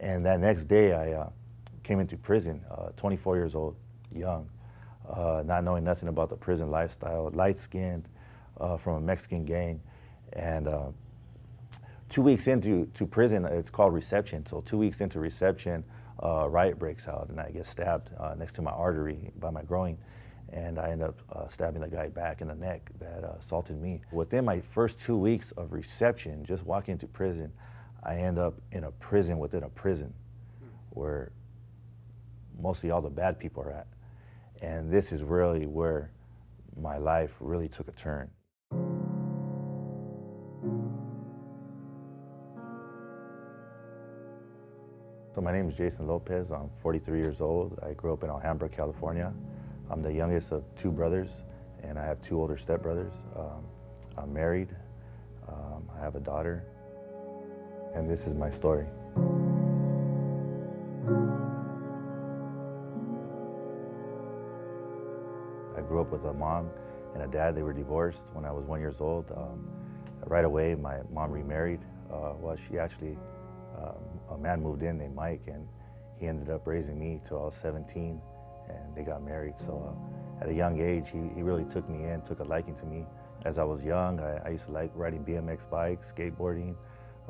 And that next day, I uh, came into prison, uh, 24 years old, young, uh, not knowing nothing about the prison lifestyle, light skinned, uh, from a Mexican gang. And uh, two weeks into to prison, it's called reception. So, two weeks into reception, uh, riot breaks out, and I get stabbed next to my artery by my groin. And I end up stabbing the guy back in the neck that assaulted me. Within my first two weeks of reception, just walking into prison, I end up in a prison within a prison where mostly all the bad people are at. And this is really where my life really took a turn. So my name is Jason Lopez. I'm 43 years old. I grew up in Alhambra, California. I'm the youngest of two brothers, and I have two older stepbrothers. Um, I'm married. Um, I have a daughter and this is my story. I grew up with a mom and a dad. They were divorced when I was one years old. Um, right away, my mom remarried. Uh, well, she actually, um, a man moved in named Mike, and he ended up raising me till I was 17, and they got married. So uh, at a young age, he, he really took me in, took a liking to me. As I was young, I, I used to like riding BMX bikes, skateboarding.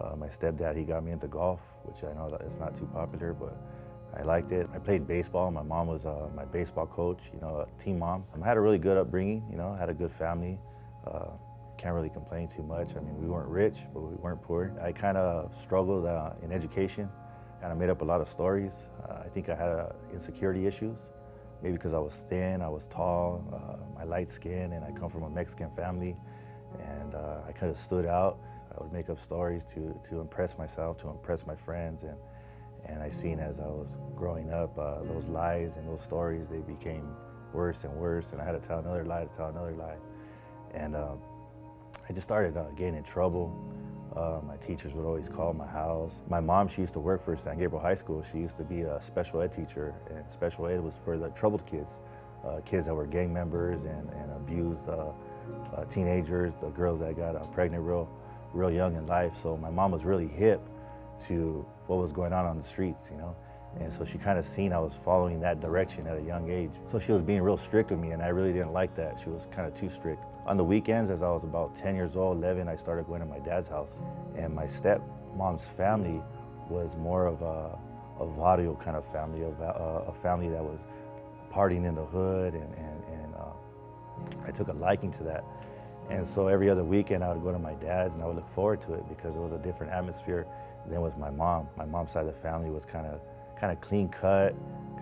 Uh, my stepdad, he got me into golf, which I know that it's not too popular, but I liked it. I played baseball. My mom was uh, my baseball coach, you know, a team mom. I had a really good upbringing, you know, had a good family. Uh, can't really complain too much. I mean, we weren't rich, but we weren't poor. I kind of struggled uh, in education, and I made up a lot of stories. Uh, I think I had uh, insecurity issues, maybe because I was thin, I was tall, my light skin, and I come from a Mexican family, and I kind of stood out. I would make up stories to, to impress myself, to impress my friends. And, and I seen as I was growing up, uh, those lies and those stories, they became worse and worse. And I had to tell another lie to tell another lie. And uh, I just started uh, getting in trouble. Uh, my teachers would always call my house. My mom, she used to work for San Gabriel High School. She used to be a special ed teacher, and special ed was for the troubled kids, uh, kids that were gang members and, and abused uh, teenagers, the girls that got pregnant real real young in life, so my mom was really hip to what was going on on the streets, you know. And so she kind of seen I was following that direction at a young age. So she was being real strict with me, and I really didn't like that. She was kind of too strict. On the weekends, as I was about 10 years old, 11, I started going to my dad's house. And my stepmom's family was more of a, a vaudeville kind of family, a, a, family that was partying in the hood, and, and, and uh, I took a liking to that. And so every other weekend I would go to my dad's and I would look forward to it because it was a different atmosphere than with my mom. My mom's side of the family was kind of kind of clean cut,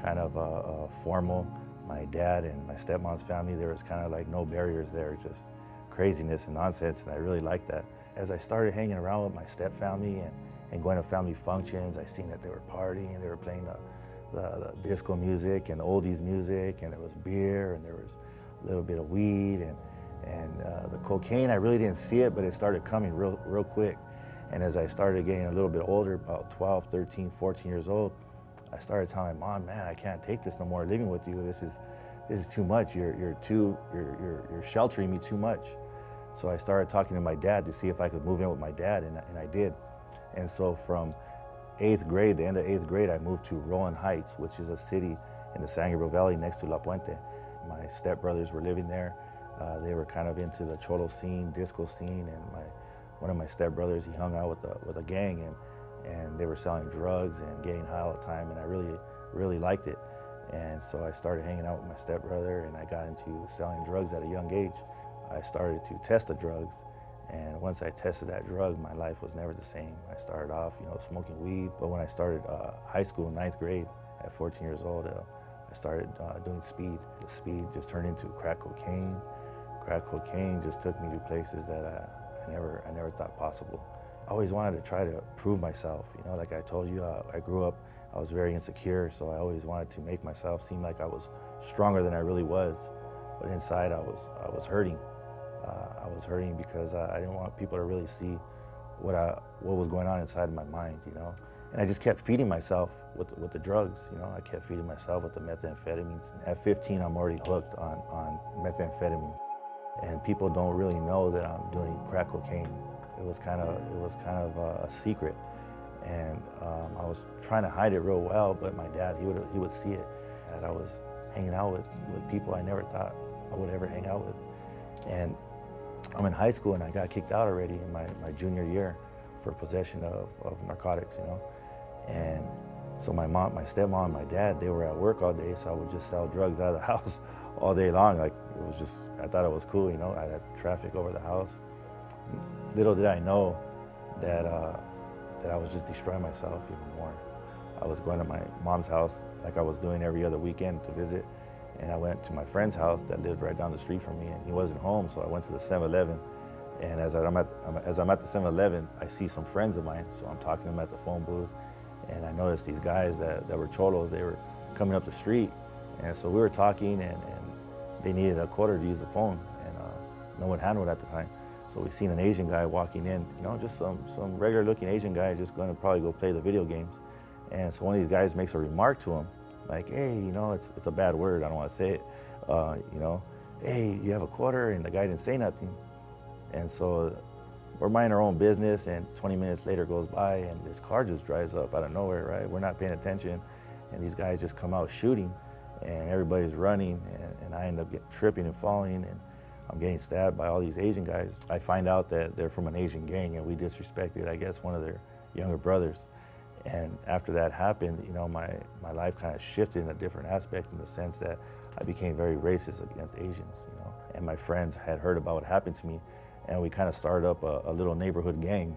kind of uh, uh, formal. My dad and my stepmom's family, there was kind of like no barriers there, just craziness and nonsense, and I really liked that. As I started hanging around with my step family and, and going to family functions, I seen that they were partying, they were playing the, the, the disco music and oldies music, and there was beer, and there was a little bit of weed, and and uh, the cocaine, I really didn't see it, but it started coming real, real quick. And as I started getting a little bit older, about 12, 13, 14 years old, I started telling my mom, man, I can't take this no more living with you. This is, this is too much. You're, you're, too, you're, you're, you're sheltering me too much. So I started talking to my dad to see if I could move in with my dad, and, and I did. And so from eighth grade, the end of eighth grade, I moved to Rowland Heights, which is a city in the San Gabriel Valley next to La Puente. My stepbrothers were living there. Uh, they were kind of into the cholo scene, disco scene, and my one of my stepbrothers, he hung out with a, with a gang, and, and they were selling drugs and getting high all the time, and I really, really liked it. And so I started hanging out with my stepbrother, and I got into selling drugs at a young age. I started to test the drugs, and once I tested that drug, my life was never the same. I started off, you know, smoking weed, but when I started uh, high school, ninth grade, at 14 years old, uh, I started uh, doing speed. The speed just turned into crack cocaine, crack cocaine just took me to places that I, I, never, I never thought possible. I always wanted to try to prove myself. You know, like I told you, uh, I grew up, I was very insecure, so I always wanted to make myself seem like I was stronger than I really was. But inside, I was, I was hurting. Uh, I was hurting because I, I didn't want people to really see what, I, what was going on inside of my mind, you know. And I just kept feeding myself with, with the drugs, you know. I kept feeding myself with the methamphetamines. At 15, I'm already hooked on, on methamphetamine and people don't really know that I'm doing crack cocaine. It was kind of it was kind of a, secret, and um, I I was trying to hide it real well, but my dad, he would, he would see it. That I was hanging out with, with people I never thought I would ever hang out with. And I'm in high school and I got kicked out already in my, my junior year for possession of, of narcotics, you know. And so my mom, my stepmom, my dad, they were at work all day, so I would just sell drugs out of the house all day long. Like it was just, I thought it was cool, you know. I had traffic over the house. Little did I know that uh, that I was just destroying myself even more. I was going to my mom's house like I was doing every other weekend to visit, and I went to my friend's house that lived right down the street from me, and he wasn't home, so I went to the 7-Eleven. And as I'm at as I'm at the 7-Eleven, I see some friends of mine, so I'm talking to them at the phone booth, and I noticed these guys that, that were cholos. They were coming up the street, and so we were talking, and, and they needed a quarter to use the phone, and uh, no one had one at the time. So we seen an Asian guy walking in, you know, just some, some regular looking Asian guy just going to probably go play the video games. And so one of these guys makes a remark to him, like, hey, you know, it's, it's a bad word, I don't want to say it, uh, you know, hey, you have a quarter, and the guy didn't say nothing. And so we're minding our own business, and 20 minutes later goes by, and this car just drives up out of nowhere, right? We're not paying attention, and these guys just come out shooting, and everybody's running, and, and I end up getting, tripping and falling, and I'm getting stabbed by all these Asian guys. I find out that they're from an Asian gang, and we disrespected, I guess, one of their younger brothers. And after that happened, you know, my, my life kind of shifted in a different aspect in the sense that I became very racist against Asians, you know. And my friends had heard about what happened to me, and we kind of started up a, a little neighborhood gang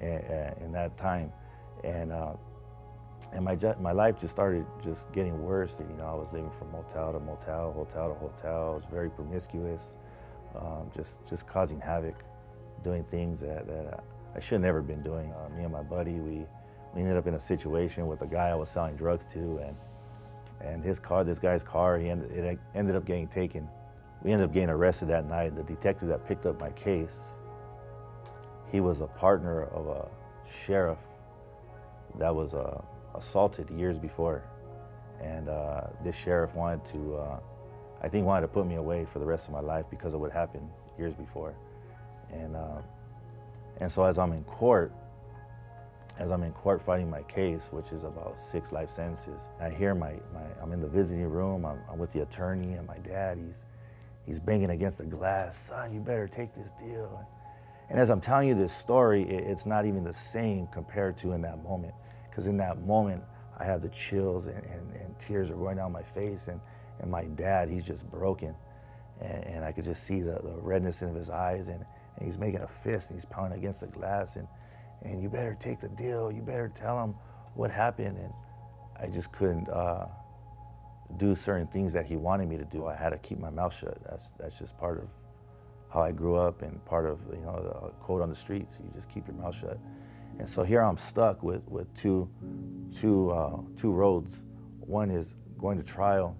in, in that time. And, uh, and my, my life just started just getting worse. You know, I was living from motel to motel, hotel to hotel. I was very promiscuous, um, just, just causing havoc, doing things that, that I should have never been doing. Uh, me and my buddy, we, we ended up in a situation with a guy I was selling drugs to, and and his car, this guy's car, he ended, it ended up getting taken. We ended up getting arrested that night. The detective that picked up my case, he was a partner of a sheriff that was uh, assaulted years before, and uh, this sheriff wanted to, uh, I think, wanted to put me away for the rest of my life because of what happened years before, and uh, and so as I'm in court, as I'm in court fighting my case, which is about six life sentences, I hear my, my I'm in the visiting room, I'm, I'm, with the attorney and my dad, he's, he's banging against the glass, son, you better take this deal. And as I'm telling you this story, it, it's not even the same compared to in that moment. Because in that moment, I have the chills and, and, and, tears are going down my face and, and my dad, he's just broken. And, and I could just see the, the redness in his eyes and, and he's making a fist and he's pounding against the glass and and you better take the deal. You better tell him what happened. And I just couldn't uh, do certain things that he wanted me to do. I had to keep my mouth shut. That's that's just part of how I grew up and part of you know the code on the streets. You just keep your mouth shut. And so here I'm stuck with with two two uh, two roads. One is going to trial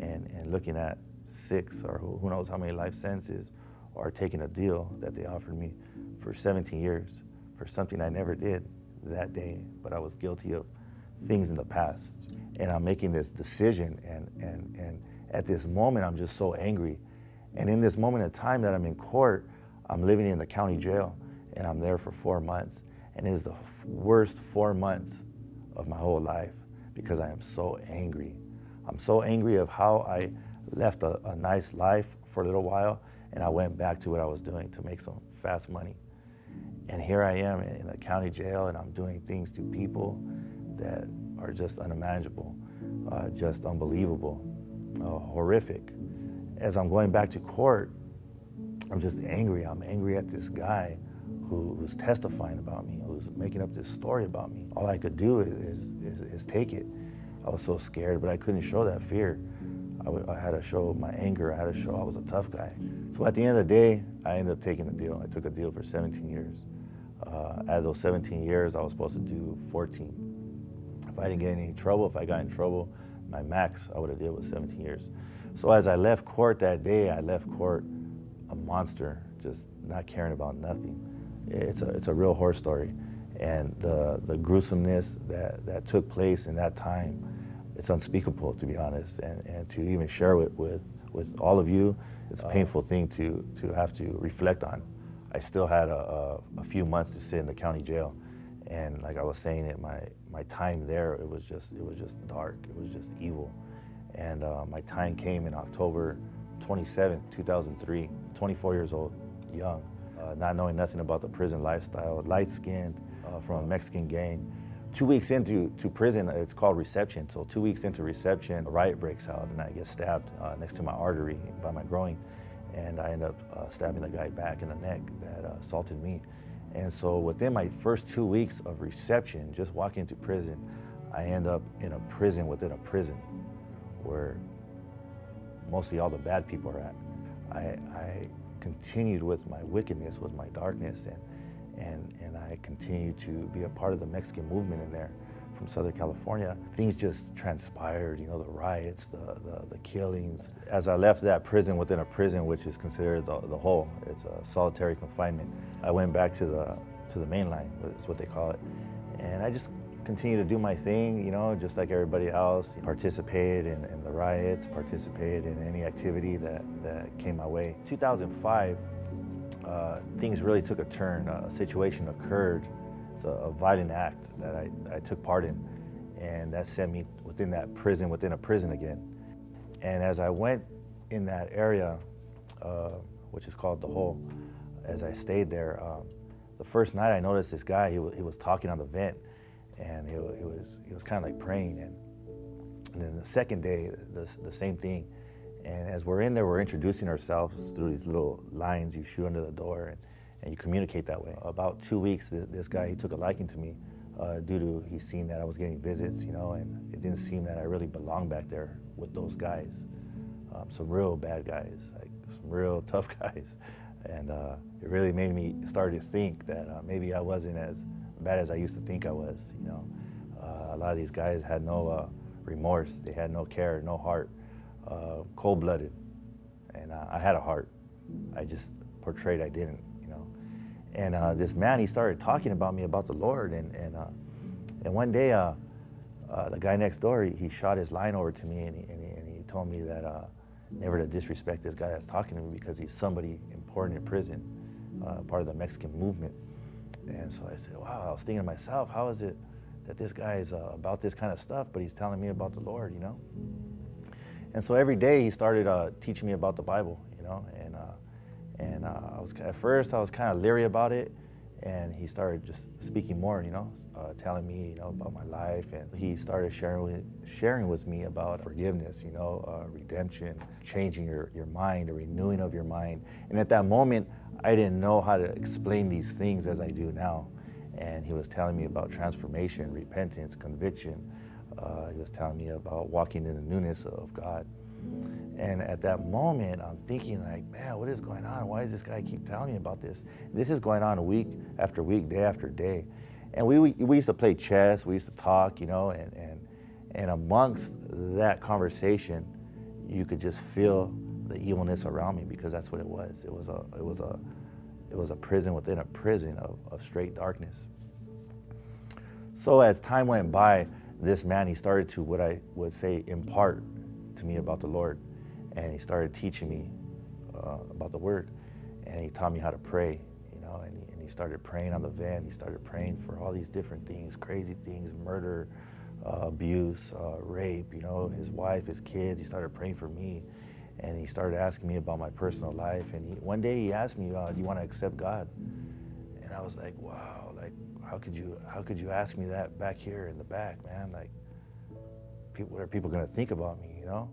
and and looking at six or who knows how many life sentences, or taking a deal that they offered me for 17 years for something I never did that day, but I was guilty of things in the past. And I'm making this decision, and, and, and at this moment, I'm just so angry. And in this moment of time that I'm in court, I'm living in the county jail, and I'm there for four months. And it is the worst four months of my whole life because I am so angry. I'm so angry of how I left a, a nice life for a little while, and I went back to what I was doing to make some fast money. And here I am in a county jail, and I'm doing things to people that are just unimaginable, uh, just unbelievable, uh, horrific. As I'm going back to court, I'm just angry. I'm angry at this guy who, who's testifying about me, who's making up this story about me. All I could do is, is, is take it. I was so scared, but I couldn't show that fear. I, had to show my anger. I had to show I was a tough guy. So at the end of the day, I ended up taking the deal. I took a deal for 17 years. Uh, out of those 17 years, I was supposed to do 14. If I didn't get any trouble, if I got in trouble, my max I would have did was 17 years. So as I left court that day, I left court a monster, just not caring about nothing. It's a, it's a real horror story. And the, the gruesomeness that, that took place in that time, it's unspeakable, to be honest. And, and to even share it with, with all of you, it's a uh-huh. painful thing to, to have to reflect on. I still had a, a, a, few months to sit in the county jail. And like I was saying, it my my time there, it was just it was just dark. It was just evil. And uh, my time came in October 27th, 2003. 24 years old, young, uh, not knowing nothing about the prison lifestyle, light skinned, uh, from a Mexican gang. Two weeks into to prison, it's called reception. So two weeks into reception, a riot breaks out, and I get stabbed uh, next to my artery by my groin, and I end up uh, stabbing the guy back in the neck that uh, assaulted me. And so within my first two weeks of reception, just walking into prison, I end up in a prison within a prison, where mostly all the bad people are at. I, I continued with my wickedness, with my darkness, and and, and I continued to be a part of the Mexican movement in there from Southern California. Things just transpired, you know, the riots, the, the, the killings. As I left that prison within a prison, which is considered the, the hole, it's a solitary confinement, I went back to the, to the main line, is what they call it. And I just continued to do my thing, you know, just like everybody else. participate in, in the riots, participate in any activity that, that came my way. 2005, uh, things really took a turn. A situation occurred. It's a, a violent act that I, I, took part in, and that sent me within that prison, within a prison again. And as I went in that area, uh, which is called the Hole, as I stayed there, um, the first night I noticed this guy. He, he was talking on the vent, and he, he was he was kind of like praying. And, and then the second day, the, the same thing and as we're in there, we're introducing ourselves through these little lines you shoot under the door, and, and you communicate that way. About two weeks, this guy he took a liking to me uh, due to he's seen that I was getting visits, you know, and it didn't seem that I really belonged back there with those guys. Um, some real bad guys, like some real tough guys, and uh, it really made me start to think that uh, maybe I wasn't as bad as I used to think I was. You know, uh, a lot of these guys had no uh, remorse, they had no care, no heart uh, cold-blooded, and I had a heart. I just portrayed I didn't, you know. And uh, this man, he started talking about me about the Lord, and and uh, and one day, uh, the guy next door, he, he, shot his line over to me, and he, and he, and he told me that never to disrespect this guy that's talking to me because he's somebody important in prison, part of the Mexican movement. And so I said, wow, I was thinking to myself, how is it that this guy is about this kind of stuff, but he's telling me about the Lord, you know? And so every day he started uh, teaching me about the Bible, you know, and uh, and uh, I was at first I was kind of leery about it, and he started just speaking more, you know, uh, telling me, you know, about my life, and he started sharing with, sharing with me about forgiveness, you know, uh, redemption, changing your your mind, a renewing of your mind. And at that moment, I didn't know how to explain these things as I do now, and he was telling me about transformation, repentance, conviction uh, he was telling me about walking in the newness of God. And at that moment, I'm thinking like, man, what is going on? Why does this guy keep telling me about this? This is going on week after week, day after day. And we, we, we used to play chess, we used to talk, you know, and, and, and amongst that conversation, you could just feel the evilness around me because that's what it was. It was a, it was a, it was a prison within a prison of, of straight darkness. So as time went by, this man, he started to, what I would say, impart to me about the Lord. And he started teaching me uh, about the Word. And he taught me how to pray, you know, and he, and he, started praying on the van. He started praying for all these different things, crazy things, murder, uh, abuse, uh, rape, you know, his wife, his kids. He started praying for me. And he started asking me about my personal life. And he, one day he asked me, uh, do you want to accept God? And I was like, wow, like, how could you how could you ask me that back here in the back, man? Like, people, what are people gonna think about me, you know?